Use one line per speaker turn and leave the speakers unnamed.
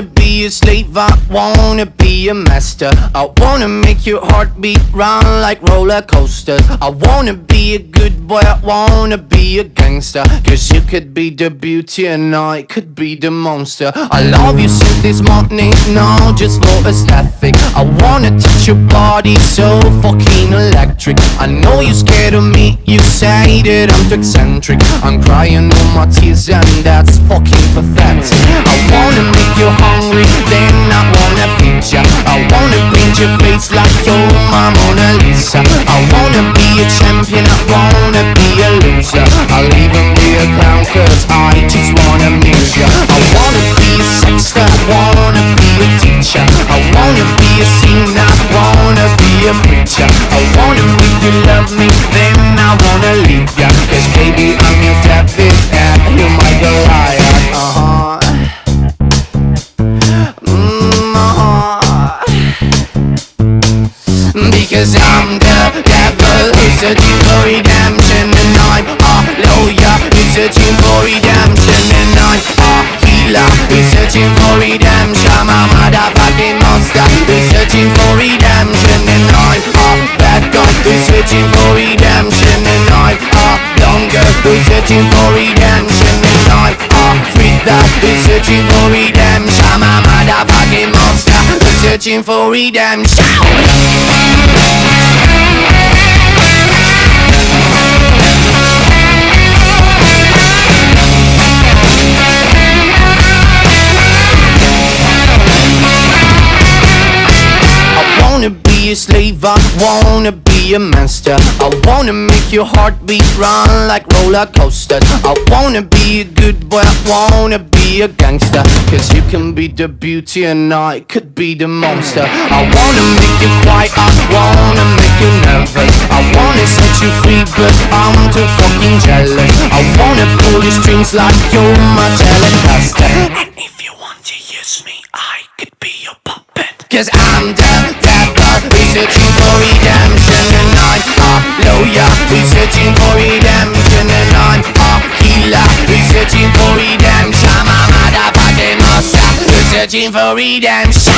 wanna be a slave, I wanna be a master. I wanna make your heartbeat run like roller coasters. I wanna be a good boy, I wanna be a gangster. Cause you could be the beauty and I could be the monster. I love you since this morning, no, just for aesthetic. I wanna touch your body so fucking electric. I know you're scared of me, you say that I'm too eccentric. I'm crying all my tears and that's fucking hungry, then I wanna ya. I wanna paint your face like you're my Mona Lisa. I wanna be a champion, I wanna be a loser. I'll even be a clown cause I just wanna amuse ya. I wanna be a sexter, I wanna be a teacher. I wanna be a singer, I wanna be a preacher. I wanna make you love me, then I wanna leave ya. Cause baby, I'm your Because I'm the devil. Who's searching for redemption And I'm a lawyer. Who's searching for redemption And I'm a healer. Who's searching for redemption. I'm a motherfucking monster. Who's searching for redemption And I'm a bad guy. Who's searching for redemption And I'm a longer. Who's searching for redemption And I'm a freak who's searching for redemption. I'm a motherfucking monster. Searching for redemption be a slave, I wanna be a master. I wanna make your heartbeat run like roller coasters. I wanna be a good boy, I wanna be a gangster. Cause you can be the beauty and I could be the monster. I wanna make you quiet, I wanna make you nervous. I wanna set you free, but I'm too fucking jealous. I wanna pull your strings like you're my telecaster. And if you want to use me, I could be your puppet. Cause I'm the searching for redemption And I'm a lawyer, who's searching for redemption And I'm a healer, who's searching for redemption. I'm a motherfucking monster, who's searching for redemption